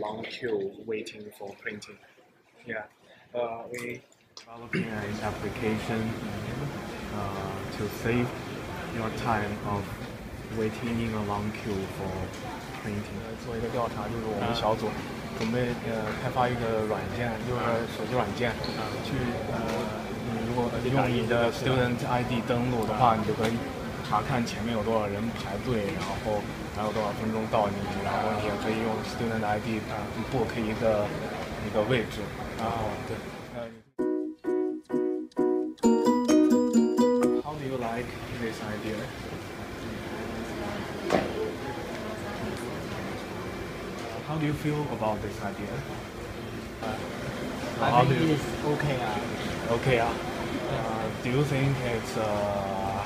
long queue waiting for printing. Yeah, uh, we developing an application uh, to save your time of waiting in a long queue for printing. 做一个调查，就是我们小组准备呃开发一个软件，就是手机软件，去呃你如果用你的 Student ID 登录的话，你就可以 查看前面有多少人排队，然后还有多少分钟到你，然后你也可以用 Student ID 啊 book 一个一个位置，然后对，How do you like this idea? How do you feel about this idea? Uh, how do you, okay 啊。okay, uh, uh, do you think it's uh,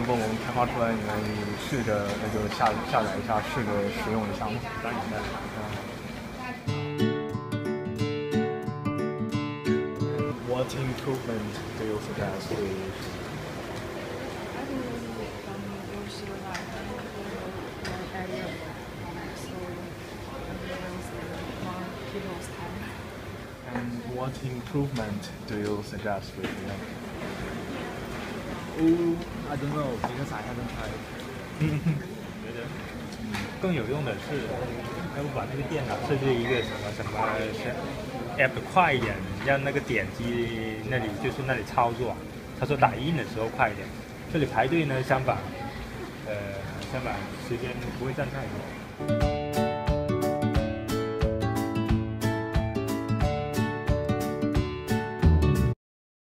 那你如果我们开发出来，你们你试着那就下下载一下，试着使用一下吗？当然的。 What improvement do you suggest we I think um, you should like more area so everyone's more people's time. and what improvement do you suggest we make? I don't know because I haven't tried. 觉得更有用的是，要不把那个电脑设置一个什么什么 app 快一点，让那个点击那里就是那里操作。他说打印的时候快一点，这里排队呢相反，呃相反时间不会占太多。